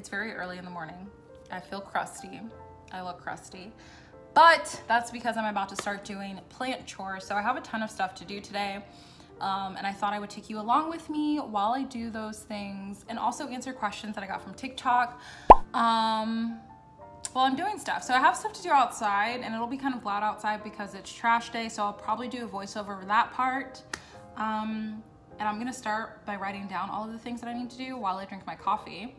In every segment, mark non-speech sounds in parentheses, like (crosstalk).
It's very early in the morning. I feel crusty. I look crusty. But that's because I'm about to start doing plant chores. So I have a ton of stuff to do today. Um, and I thought I would take you along with me while I do those things and also answer questions that I got from TikTok. Um, well, I'm doing stuff. So I have stuff to do outside and it'll be kind of loud outside because it's trash day. So I'll probably do a voiceover for that part. Um, and I'm gonna start by writing down all of the things that I need to do while I drink my coffee.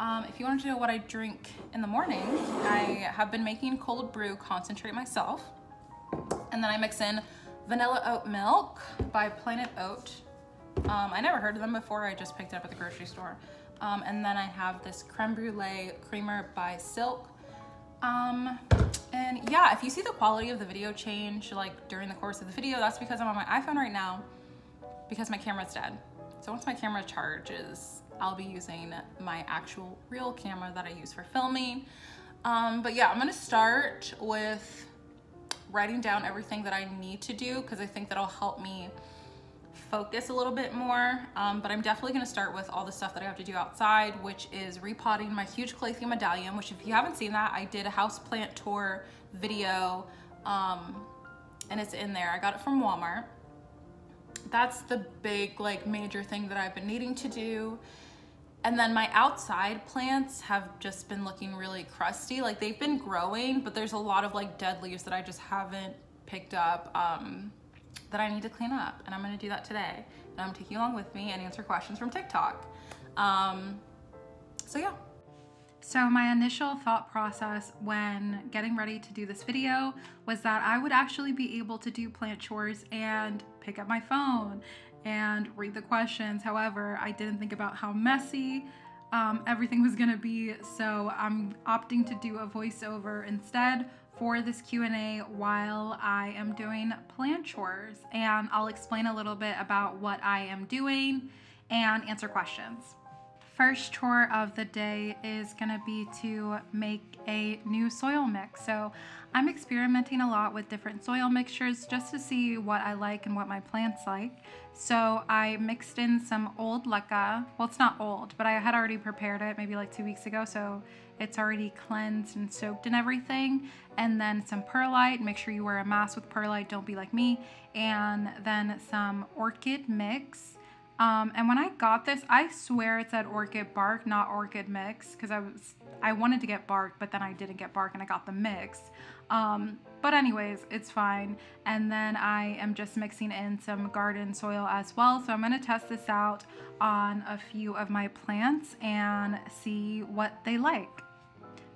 Um, if you wanted to know what I drink in the morning, I have been making cold brew concentrate myself. And then I mix in vanilla oat milk by Planet Oat. Um, I never heard of them before. I just picked it up at the grocery store. Um, and then I have this creme brulee creamer by Silk. Um, and yeah, if you see the quality of the video change like during the course of the video, that's because I'm on my iPhone right now because my camera's dead. So once my camera charges, I'll be using my actual real camera that I use for filming. Um, but yeah, I'm gonna start with writing down everything that I need to do because I think that'll help me focus a little bit more. Um, but I'm definitely gonna start with all the stuff that I have to do outside, which is repotting my huge calathea medallion, which if you haven't seen that, I did a house plant tour video um, and it's in there. I got it from Walmart. That's the big like major thing that I've been needing to do. And then my outside plants have just been looking really crusty. Like they've been growing, but there's a lot of like dead leaves that I just haven't picked up um, that I need to clean up. And I'm gonna do that today. And I'm taking you along with me and answer questions from TikTok. Um, so yeah. So my initial thought process when getting ready to do this video was that I would actually be able to do plant chores and pick up my phone and read the questions. However, I didn't think about how messy um, everything was gonna be, so I'm opting to do a voiceover instead for this Q&A while I am doing plant chores. And I'll explain a little bit about what I am doing and answer questions. First chore of the day is gonna be to make a new soil mix. So I'm experimenting a lot with different soil mixtures just to see what I like and what my plants like. So I mixed in some old leca. Well, it's not old, but I had already prepared it maybe like two weeks ago. So it's already cleansed and soaked and everything. And then some perlite. Make sure you wear a mask with perlite. Don't be like me. And then some orchid mix. Um, and when I got this, I swear it said orchid bark, not orchid mix, because I was I wanted to get bark, but then I didn't get bark and I got the mix. Um, but anyways, it's fine. And then I am just mixing in some garden soil as well. So I'm gonna test this out on a few of my plants and see what they like.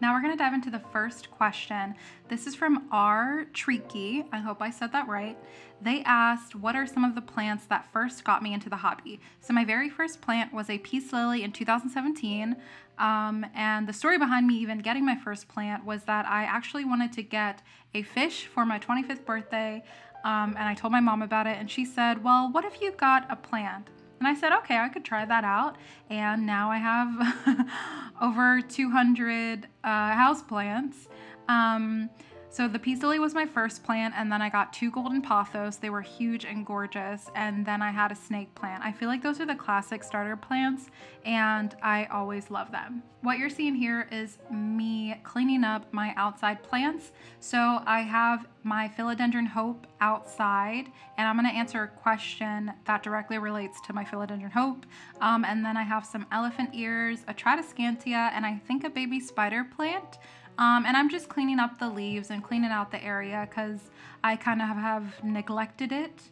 Now we're gonna dive into the first question. This is from R. Treaky. I hope I said that right. They asked, what are some of the plants that first got me into the hobby? So my very first plant was a peace lily in 2017. Um, and the story behind me even getting my first plant was that I actually wanted to get a fish for my 25th birthday. Um, and I told my mom about it and she said, well, what if you got a plant? And I said, okay, I could try that out. And now I have (laughs) over 200 uh, house plants. Um, so the peace lily was my first plant, and then I got two golden pothos. They were huge and gorgeous, and then I had a snake plant. I feel like those are the classic starter plants, and I always love them. What you're seeing here is me cleaning up my outside plants. So I have my philodendron hope outside, and I'm gonna answer a question that directly relates to my philodendron hope. Um, and then I have some elephant ears, a tradescantia, and I think a baby spider plant. Um, and I'm just cleaning up the leaves and cleaning out the area because I kind of have neglected it.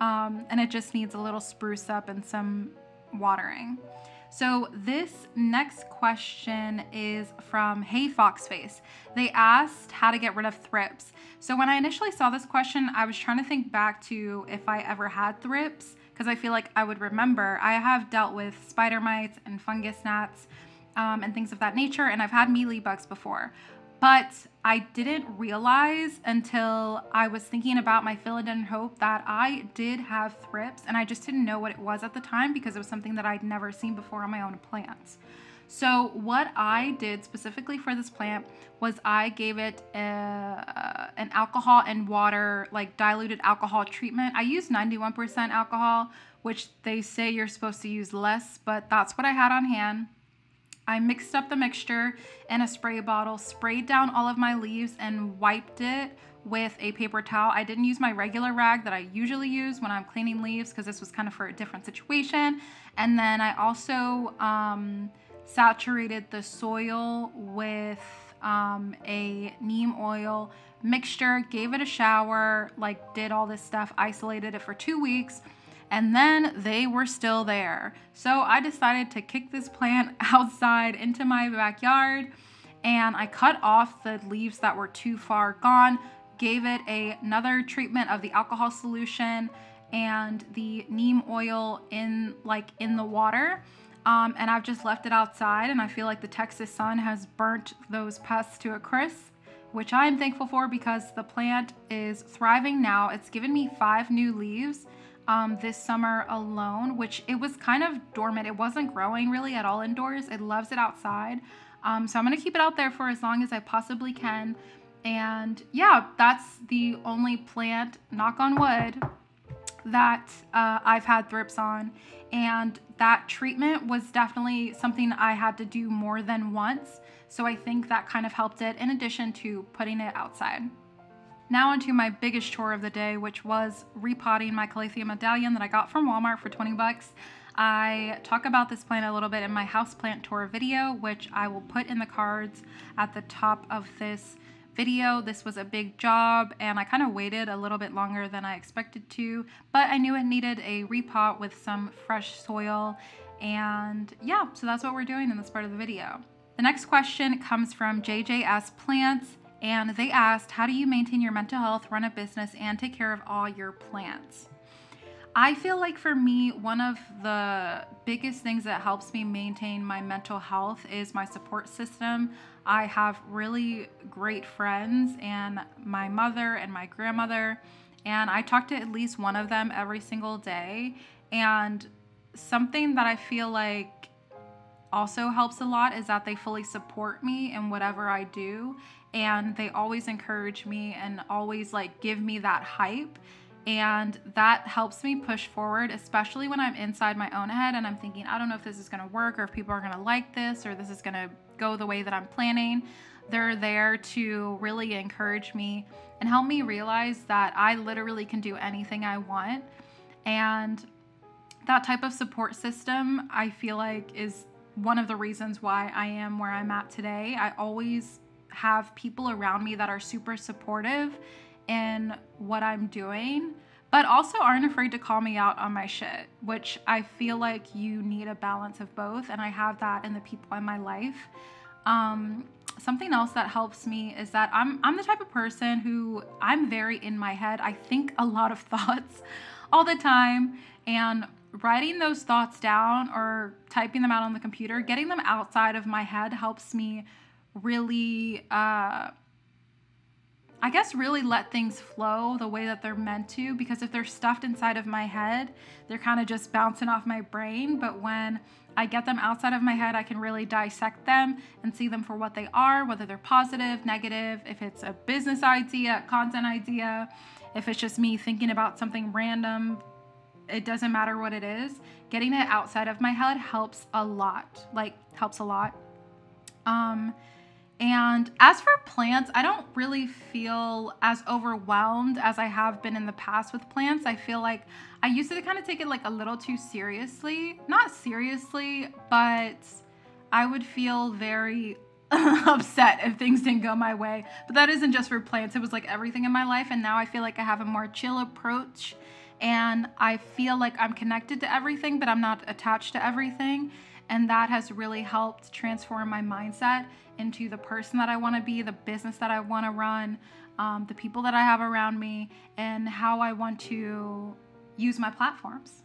Um, and it just needs a little spruce up and some watering. So this next question is from Hey Foxface. They asked how to get rid of thrips. So when I initially saw this question, I was trying to think back to if I ever had thrips because I feel like I would remember. I have dealt with spider mites and fungus gnats um, and things of that nature. And I've had mealy bugs before. But I didn't realize until I was thinking about my philodendron hope that I did have thrips and I just didn't know what it was at the time because it was something that I'd never seen before on my own plants. So what I did specifically for this plant was I gave it a, uh, an alcohol and water, like diluted alcohol treatment. I used 91% alcohol, which they say you're supposed to use less, but that's what I had on hand. I mixed up the mixture in a spray bottle, sprayed down all of my leaves, and wiped it with a paper towel. I didn't use my regular rag that I usually use when I'm cleaning leaves because this was kind of for a different situation. And then I also um, saturated the soil with um, a neem oil mixture, gave it a shower, like did all this stuff, isolated it for two weeks and then they were still there. So I decided to kick this plant (laughs) outside into my backyard and I cut off the leaves that were too far gone, gave it a, another treatment of the alcohol solution and the neem oil in like in the water. Um, and I've just left it outside and I feel like the Texas sun has burnt those pests to a crisp which I'm thankful for because the plant is thriving now. It's given me five new leaves um, this summer alone, which it was kind of dormant. It wasn't growing really at all indoors. It loves it outside. Um, so I'm going to keep it out there for as long as I possibly can. And yeah, that's the only plant, knock on wood, that uh, I've had thrips on. And that treatment was definitely something I had to do more than once. So I think that kind of helped it in addition to putting it outside. Now onto my biggest chore of the day, which was repotting my Calathea medallion that I got from Walmart for 20 bucks. I talk about this plant a little bit in my houseplant tour video, which I will put in the cards at the top of this video. This was a big job and I kind of waited a little bit longer than I expected to, but I knew it needed a repot with some fresh soil. And yeah, so that's what we're doing in this part of the video. The next question comes from JJS Plants and they asked, How do you maintain your mental health, run a business, and take care of all your plants? I feel like for me, one of the biggest things that helps me maintain my mental health is my support system. I have really great friends, and my mother and my grandmother, and I talk to at least one of them every single day. And something that I feel like also helps a lot is that they fully support me in whatever I do and they always encourage me and always like give me that hype and that helps me push forward especially when i'm inside my own head and i'm thinking i don't know if this is going to work or if people are going to like this or this is going to go the way that i'm planning. They're there to really encourage me and help me realize that i literally can do anything i want and that type of support system i feel like is one of the reasons why i am where i'm at today i always have people around me that are super supportive in what I'm doing, but also aren't afraid to call me out on my shit, which I feel like you need a balance of both. And I have that in the people in my life. Um, something else that helps me is that I'm I'm the type of person who I'm very in my head. I think a lot of (laughs) thoughts all the time and writing those thoughts down or typing them out on the computer, getting them outside of my head helps me really uh I guess really let things flow the way that they're meant to because if they're stuffed inside of my head, they're kind of just bouncing off my brain, but when I get them outside of my head, I can really dissect them and see them for what they are, whether they're positive, negative, if it's a business idea, content idea, if it's just me thinking about something random, it doesn't matter what it is. Getting it outside of my head helps a lot. Like helps a lot. Um and as for plants, I don't really feel as overwhelmed as I have been in the past with plants. I feel like I used to kind of take it like a little too seriously. Not seriously, but I would feel very (laughs) upset if things didn't go my way. But that isn't just for plants, it was like everything in my life. And now I feel like I have a more chill approach and I feel like I'm connected to everything, but I'm not attached to everything. And that has really helped transform my mindset into the person that I want to be, the business that I want to run, um, the people that I have around me, and how I want to use my platforms.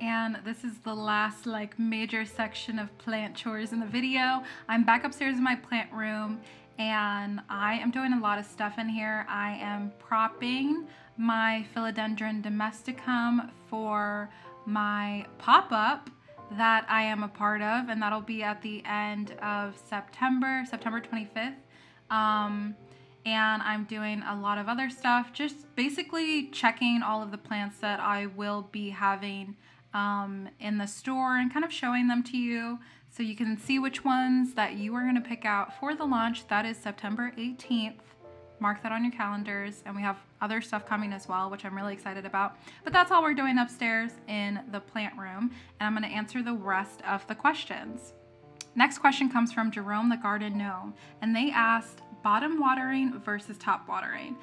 And this is the last like major section of plant chores in the video. I'm back upstairs in my plant room and I am doing a lot of stuff in here. I am propping my Philodendron domesticum for my pop-up that I am a part of, and that'll be at the end of September, September 25th. Um, and I'm doing a lot of other stuff, just basically checking all of the plants that I will be having um, in the store and kind of showing them to you So you can see which ones that you are gonna pick out for the launch. That is September 18th. Mark that on your calendars. And we have other stuff coming as well, which I'm really excited about. But that's all we're doing upstairs in the plant room. And I'm gonna answer the rest of the questions. Next question comes from Jerome the Garden Gnome. And they asked bottom watering versus top watering.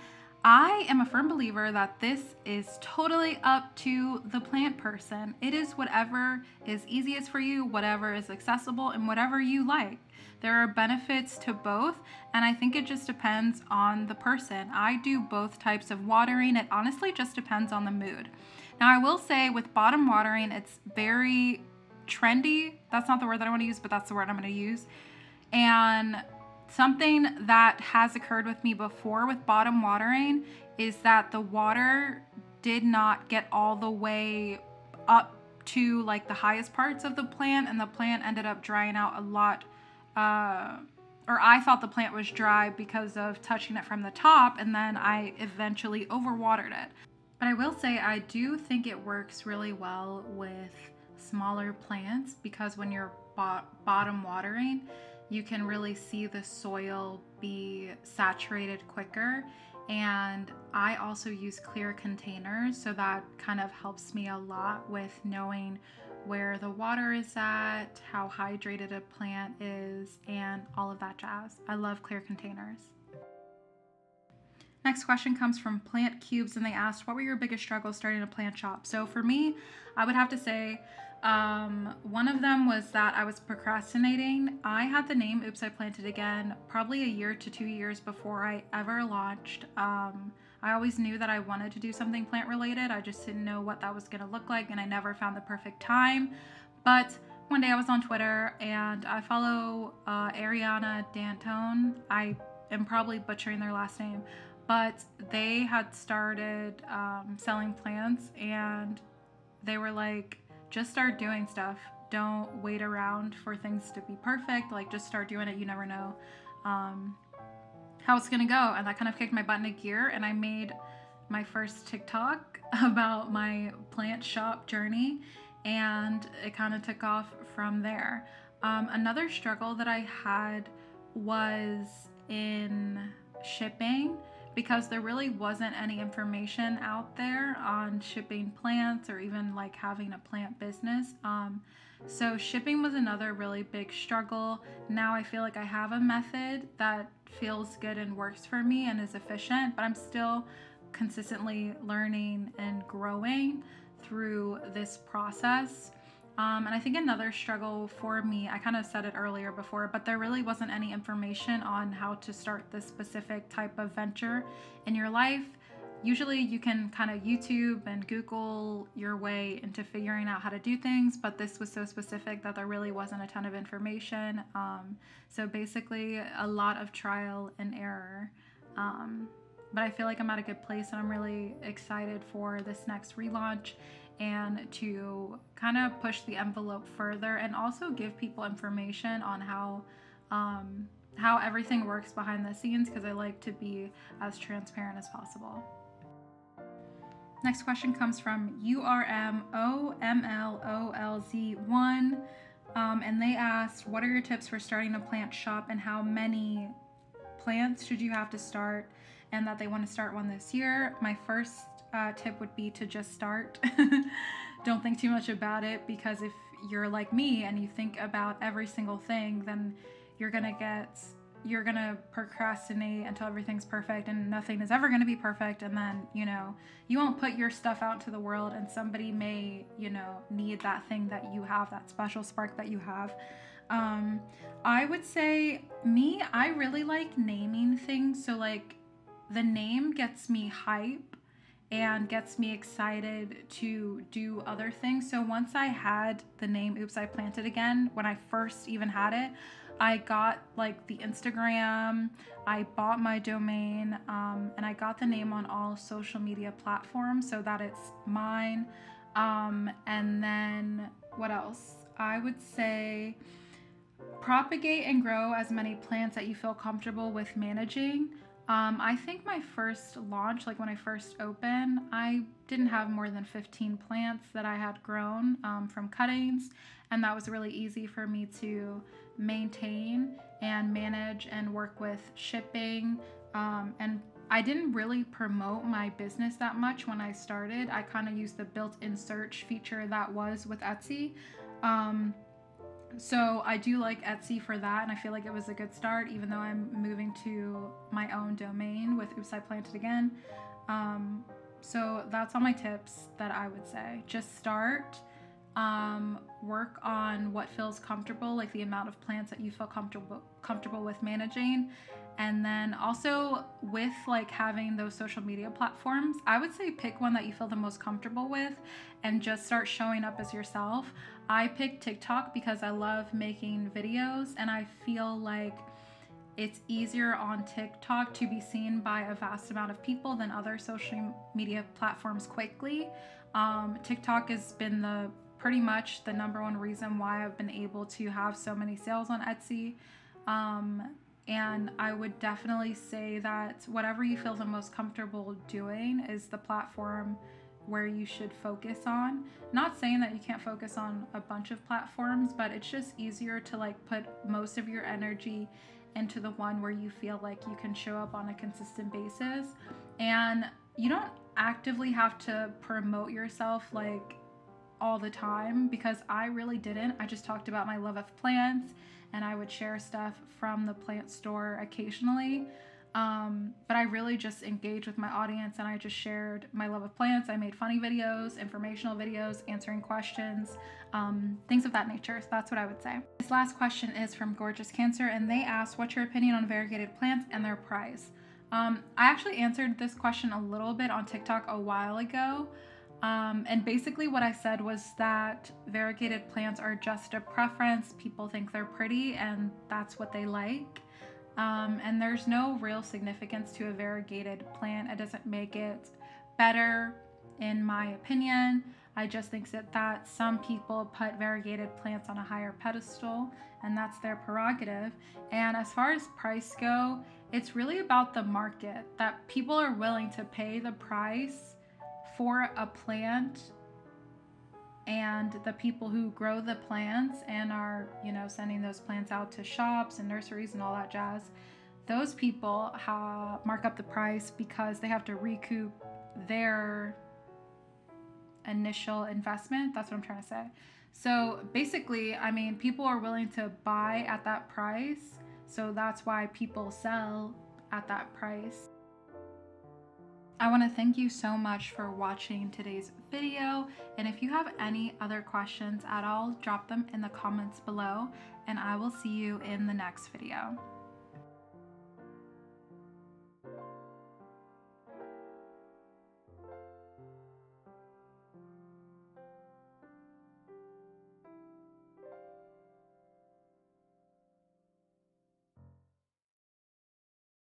I am a firm believer that this is totally up to the plant person. It is whatever is easiest for you, whatever is accessible, and whatever you like. There are benefits to both, and I think it just depends on the person. I do both types of watering. It honestly just depends on the mood. Now, I will say with bottom watering, it's very trendy. That's not the word that I want to use, but that's the word I'm going to use. And Something that has occurred with me before with bottom watering is that the water did not get all the way up to like the highest parts of the plant and the plant ended up drying out a lot uh, or I thought the plant was dry because of touching it from the top and then I eventually overwatered it. But I will say I do think it works really well with smaller plants because when you're bo bottom watering, you can really see the soil be saturated quicker. And I also use clear containers, so that kind of helps me a lot with knowing where the water is at, how hydrated a plant is, and all of that jazz. I love clear containers. Next question comes from Plant Cubes, and they asked, What were your biggest struggles starting a plant shop? So for me, I would have to say um, one of them was that I was procrastinating. I had the name Oops, I Planted Again probably a year to two years before I ever launched. Um, I always knew that I wanted to do something plant related. I just didn't know what that was going to look like, and I never found the perfect time. But one day I was on Twitter and I follow uh, Ariana Dantone. I am probably butchering their last name, but they had started um, selling plants and they were like, just start doing stuff. Don't wait around for things to be perfect. Like, just start doing it. You never know um, how it's gonna go. And that kind of kicked my butt into gear. And I made my first TikTok (laughs) about my plant shop journey, and it kind of took off from there. Um, another struggle that I had was in shipping because there really wasn't any information out there on shipping plants or even like having a plant business. Um, so shipping was another really big struggle. Now I feel like I have a method that feels good and works for me and is efficient, but I'm still consistently learning and growing through this process. Um, and I think another struggle for me, I kind of said it earlier before, but there really wasn't any information on how to start this specific type of venture in your life. Usually you can kind of YouTube and Google your way into figuring out how to do things, but this was so specific that there really wasn't a ton of information. Um, so basically, a lot of trial and error. Um, but I feel like I'm at a good place and I'm really excited for this next relaunch and to kind of push the envelope further and also give people information on how um, how everything works behind the scenes because I like to be as transparent as possible. Next question comes from URMOMLOLZ1 um, and they asked, What are your tips for starting a plant shop and how many plants should you have to start? And that they want to start one this year. My first uh, tip would be to just start. (laughs) Don't think too much about it because if you're like me and you think about every single thing, then you're gonna get you're gonna procrastinate until everything's perfect and nothing is ever gonna be perfect and then you know you won't put your stuff out to the world and somebody may you know need that thing that you have that special spark that you have um i would say me i really like naming things so like the name gets me hype and gets me excited to do other things. So once I had the name Oops I Planted Again, when I first even had it, I got like the Instagram, I bought my domain, um, and I got the name on all social media platforms so that it's mine. Um, and then what else? I would say propagate and grow as many plants that you feel comfortable with managing. Um, I think my first launch, like when I first opened, I didn't have more than 15 plants that I had grown um, from cuttings. and that was really easy for me to maintain and manage and work with shipping um, and I didn't really promote my business that much when I started. I kind of used the built in search feature that was with Etsy. Um, so I do like Etsy for that, and I feel like it was a good start, even though I'm moving to my own domain with Oops I Planted Again. Um, so that's all my tips that I would say. Just start, um, work on what feels comfortable, like the amount of plants that you feel comfortable comfortable with managing, and then also with like having those social media platforms, I would say pick one that you feel the most comfortable with and just start showing up as yourself. I picked TikTok because I love making videos and I feel like it's easier on TikTok to be seen by a vast amount of people than other social media platforms quickly. Um, TikTok has been the pretty much the number one reason why I've been able to have so many sales on Etsy. Um, and I would definitely say that whatever you feel the most comfortable doing is the platform where you should focus on. Not saying that you can't focus on a bunch of platforms, but it's just easier to like put most of your energy into the one where you feel like you can show up on a consistent basis. And you don't actively have to promote yourself like all the time because I really didn't. I just talked about my love of plants and I would share stuff from the plant store occasionally. Um, but I really just engaged with my audience and I just shared my love of plants. I made funny videos, informational videos, answering questions, um, things of that nature. So that's what I would say. This last question is from Gorgeous Cancer and they asked, What's your opinion on variegated plants and their price? Um, I actually answered this question a little bit on TikTok a while ago. Um, and basically, what I said was that variegated plants are just a preference. People think they're pretty, and that's what they like. Um, and there's no real significance to a variegated plant. It doesn't make it better, in my opinion. I just think that, that some people put variegated plants on a higher pedestal, and that's their prerogative. And as far as price go, it's really about the market that people are willing to pay the price for a plant and the people who grow the plants and are, you know, sending those plants out to shops and nurseries and all that jazz, those people ha- mark up the price because they have to recoup their initial investment. That's what I'm trying to say. So basically, I mean, people are willing to buy at that price. So that's why people sell at that price. I want to thank you so much for watching today's video and if you have any other questions at all drop them in the comments below and I will see you in the next video.